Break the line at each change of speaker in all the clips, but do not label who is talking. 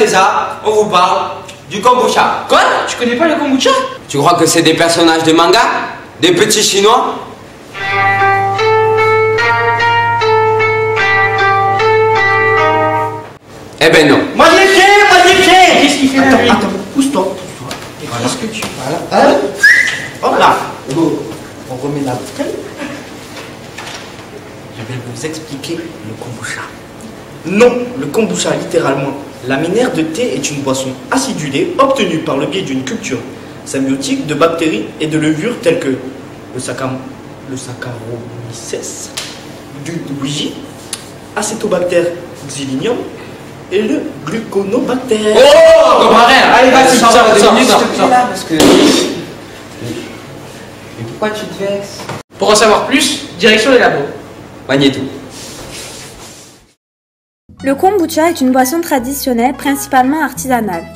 Tesa, on vous parle du kombucha.
Quoi? Tu connais pas le kombucha?
Tu crois que c'est des personnages de manga? Des petits chinois? Eh ben non.
Moi je sais, moi je sais Qu'est-ce qu'il fait là lui?
Attends, pousse-toi.
Qu'est-ce que tu
Voilà. Hein? Hop là. Go. On remet la bouteille. Je vais vous expliquer le kombucha. Non, le kombucha, littéralement. La mineure de thé est une boisson acidulée obtenue par le biais d'une culture symbiotique de bactéries et de levures telles que le, sacam, le Saccharomyces, du Luigi, acétobactère xylinium et le gluconobactère.
Oh Comme rien Allez, vas-y,
Sors,
sors,
sors,
sors,
sors,
sors,
s'il te
sors.
plaît, là, parce que. Mais pourquoi tu te vexes?
Pour en savoir plus, direction les labos.
Magnéto.
Le kombucha est une boisson traditionnelle principalement artisanale.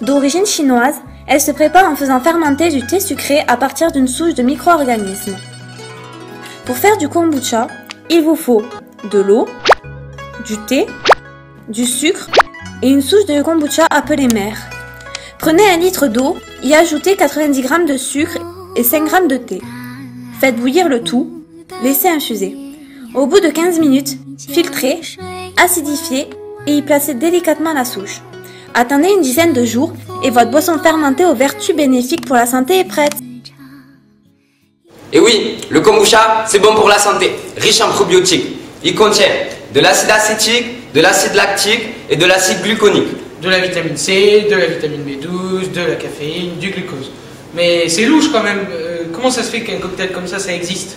D'origine chinoise, elle se prépare en faisant fermenter du thé sucré à partir d'une souche de micro-organismes. Pour faire du kombucha, il vous faut de l'eau, du thé, du sucre et une souche de kombucha appelée mer. Prenez un litre d'eau, y ajoutez 90 g de sucre et 5 g de thé. Faites bouillir le tout, laissez infuser. Au bout de 15 minutes, filtrez, acidifiez et y placez délicatement la souche. Attendez une dizaine de jours et votre boisson fermentée aux vertus bénéfiques pour la santé est prête.
Et oui, le kombucha, c'est bon pour la santé, riche en probiotiques. Il contient de l'acide acétique, de l'acide lactique et de l'acide gluconique.
De la vitamine C, de la vitamine B12, de la caféine, du glucose. Mais c'est louche quand même. Euh, comment ça se fait qu'un cocktail comme ça, ça existe?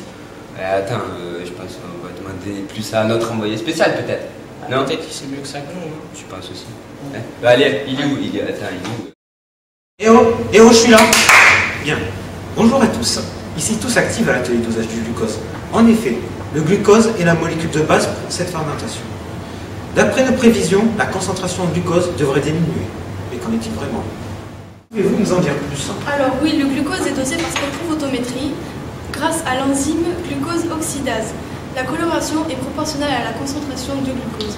Euh, attends, euh, je pense qu'on va demander plus à notre envoyé spécial peut-être. Non
Peut-être qu'il sait mieux que ça que nous. hein.
Tu penses aussi Hein? Bah, Allez, il est où? Il est... Attends, il est où?
Eh oh, eh oh, je suis là Bien. Bonjour à tous. Ici tous actifs à l'atelier dosage du glucose. En effet, le glucose est la molécule de base pour cette fermentation. D'après nos prévisions, la concentration de glucose devrait diminuer. Mais qu'en est-il vraiment? Pouvez-vous nous en dire plus?
Alors oui, le glucose est dosé par spectrophotométrie grâce à l'enzyme glucose oxydase. La coloration est proportionnelle à la concentration de glucose.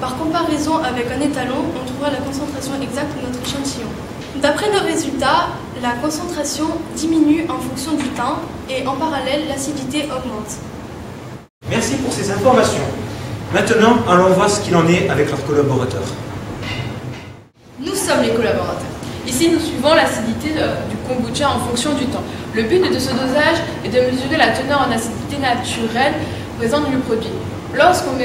Par comparaison avec un étalon, on trouvera la concentration exacte de notre échantillon. D'après nos résultats, la concentration diminue en fonction du temps et en parallèle, l'acidité augmente.
Merci pour ces informations. Maintenant, allons voir ce qu'il en est avec leurs collaborateurs.
Nous sommes les collaborateurs. Ici, nous suivons l'acidité de- du kombucha en fonction du temps. Le but de ce dosage est de mesurer la teneur en acidité naturelle présente le produit. Lorsqu'on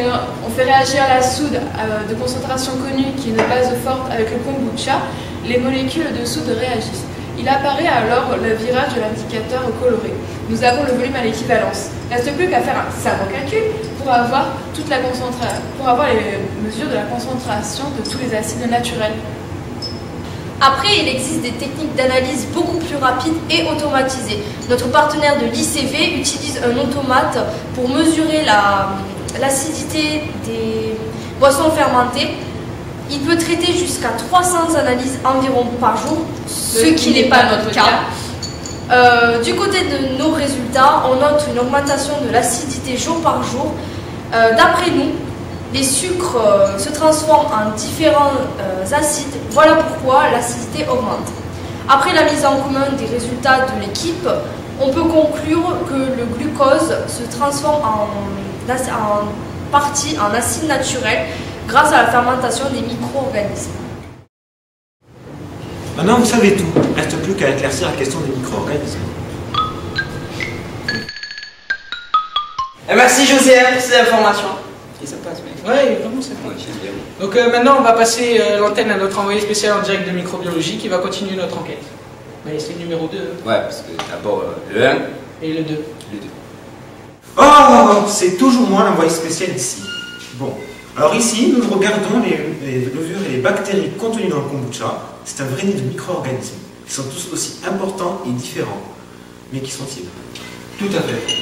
fait réagir la soude euh, de concentration connue, qui est une base forte, avec le kombucha, les molécules de soude réagissent. Il apparaît alors le virage de l'indicateur coloré. Nous avons le volume à l'équivalence. Il ne reste plus qu'à faire un savant calcul pour avoir, la pour avoir les mesures de la concentration de tous les acides naturels.
Après, il existe des techniques d'analyse beaucoup plus rapides et automatisées. Notre partenaire de l'ICV utilise un automate pour mesurer la- l'acidité des boissons fermentées. Il peut traiter jusqu'à 300 analyses environ par jour, ce qui n'est pas notre cas. Euh, du côté de nos résultats, on note une augmentation de l'acidité jour par jour. Euh, D'après nous, les sucres euh, se transforment en différents euh, acides. Voilà pourquoi l'acidité augmente. Après la mise en commun des résultats de l'équipe, on peut conclure que le glucose se transforme en, en partie en acide naturel grâce à la fermentation des micro-organismes.
Maintenant, vous savez tout. Reste plus qu'à éclaircir la question des micro-organismes.
Eh, merci José pour ces informations. Et ça passe, mec.
Ouais, vraiment, c'est bon.
Ouais, j'aime bien.
Donc euh, maintenant, on va passer euh, l'antenne à notre envoyé spécial en direct de microbiologie qui va continuer notre enquête. Mais c'est le numéro 2
Ouais, parce que d'abord euh, le 1,
et le 2.
le 2.
Oh, c'est toujours moi l'envoyé spécial ici. Bon, alors ici, nous regardons les, les levures et les bactéries contenues dans le kombucha. C'est un vrai nid de micro-organismes. Ils sont tous aussi importants et différents. Mais qui sont-ils?
Tout à fait.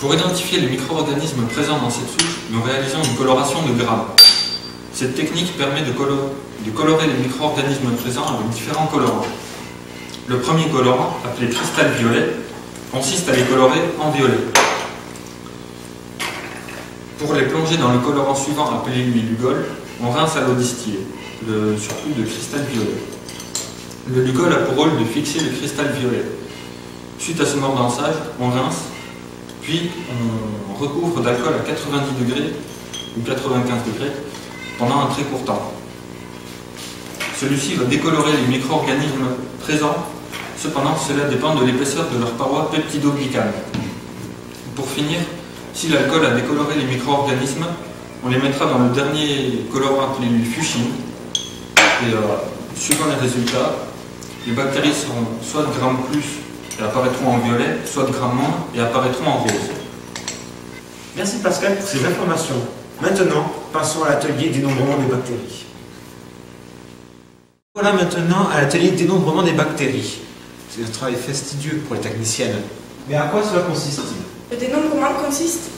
Pour identifier les micro-organismes présents dans cette souche, nous réalisons une coloration de grammes. Cette technique permet de, colo- de colorer les micro-organismes présents avec différents colorants. Le premier colorant, appelé cristal violet, consiste à les colorer en violet. Pour les plonger dans le colorant suivant appelé l'huile Lugol, on rince à l'eau distillée, le de cristal violet. Le Lugol a pour rôle de fixer le cristal violet. Suite à ce mordançage, on rince, puis on recouvre d'alcool à 90 degrés ou 95 degrés pendant un très court temps. Celui-ci va décolorer les micro-organismes présents, cependant cela dépend de l'épaisseur de leur paroi peptidoglycane. Pour finir, si l'alcool a décoloré les micro-organismes, on les mettra dans le dernier colorant appelé le fuchsin. Et euh, suivant les résultats, les bactéries seront soit grammes plus et apparaîtront en violet, soit moins et apparaîtront en rose.
Merci Pascal pour ces informations. Maintenant, passons à l'atelier dénombrement des bactéries. Voilà maintenant à l'atelier dénombrement des bactéries. C'est un travail fastidieux pour les techniciennes. Mais à quoi cela consiste-t-il?
Le dénombrement consiste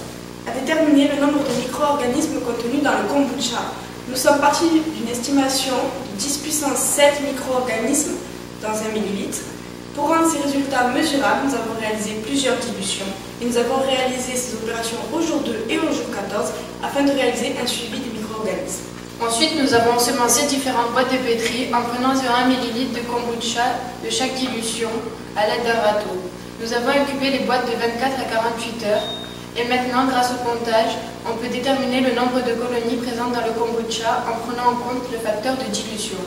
à déterminer le nombre de micro-organismes contenus dans le kombucha. Nous sommes partis d'une estimation de 10 puissance 7 micro-organismes dans un millilitre. Pour rendre ces résultats mesurables, nous avons réalisé plusieurs dilutions et nous avons réalisé ces opérations au jour 2 et au jour 14 afin de réaliser un suivi des micro-organismes.
Ensuite, nous avons ensemencé différentes boîtes de pétri en prenant 0,1 ml de kombucha de chaque dilution à l'aide d'un râteau. Nous avons incubé les boîtes de 24 à 48 heures et maintenant, grâce au comptage, on peut déterminer le nombre de colonies présentes dans le kombucha en prenant en compte le facteur de dilution.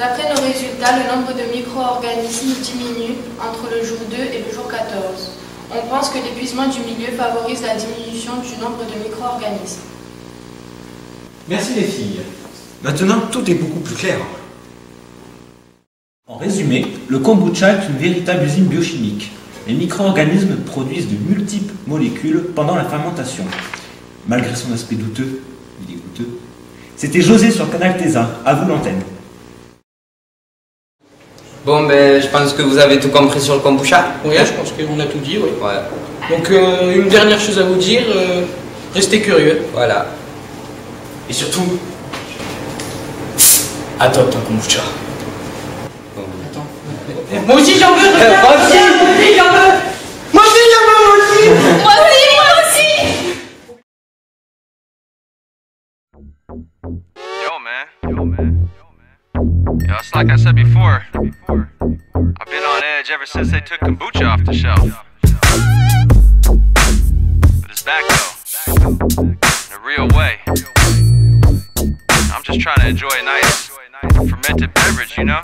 D'après nos résultats, le nombre de micro-organismes diminue entre le jour 2 et le jour 14. On pense que l'épuisement du milieu favorise la diminution du nombre de micro-organismes.
Merci les filles. Maintenant, tout est beaucoup plus clair.
En résumé, le kombucha est une véritable usine biochimique. Les micro-organismes produisent de multiples molécules pendant la fermentation. Malgré son aspect douteux, il est goûteux. C'était José sur Canal Tésa, à vous l'antenne.
Bon, ben, je pense que vous avez tout compris sur le kombucha.
Oui, je pense qu'on a tout dit, oui.
Ouais.
Donc, euh, une dernière chose à vous dire, euh, restez curieux.
Voilà.
Et surtout, adopte un kombucha.
Moi aussi j'en veux, regarde,
moi aussi
j'en veux
like I said before. I've been on edge ever since they took kombucha off the shelf. But it's back though, in a real way. I'm just trying to enjoy a nice fermented beverage, you know.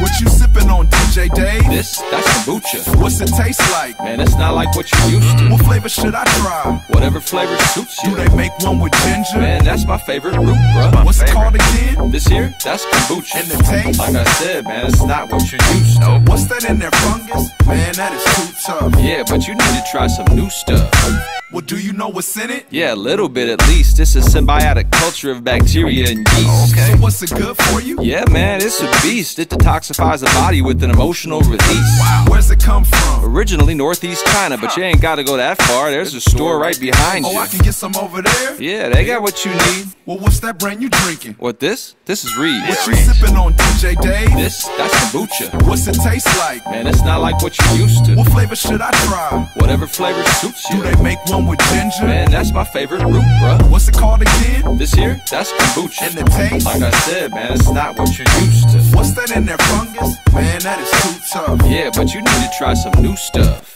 What you sipping on, DJ Dave?
This, that's kombucha.
What's it taste like?
Man, it's not like what you used to.
What flavor should I try?
Whatever flavor suits you.
Do they make one with ginger?
Man, that's my favorite root, bruh.
What's it called again?
This here, that's kombucha.
And the taste?
Like I said, man, it's not what you're used to.
What's that in there, fungus? Man, that is too tough.
Yeah, but you need to try some new stuff.
Well, do you know what's in it?
Yeah, a little bit at least. It's a symbiotic culture of bacteria and yeast.
So what's it good for you?
Yeah, man, it's a beast. It detoxifies the body with an emotional release.
Wow. Where's it come from?
Originally Northeast China, but you ain't gotta go that far. There's a store right behind
Oh,
you.
I can get some over there?
Yeah, they got what you need.
Well, what's that brand you drinking?
What this? This is Reed.
What you sipping on, DJ Dave?
This, that's kombucha.
What's it taste like?
Man, it's not like what you used to.
What flavor should I try?
Whatever flavor suits you.
Do they make one with ginger?
Man, that's my favorite root, bruh.
What's it called again?
This here, that's kombucha.
And the taste?
Like I said, man, it's not what you're used to.
What's that in there, fungus? Man, that is too tough.
Yeah, but you need to try some new stuff.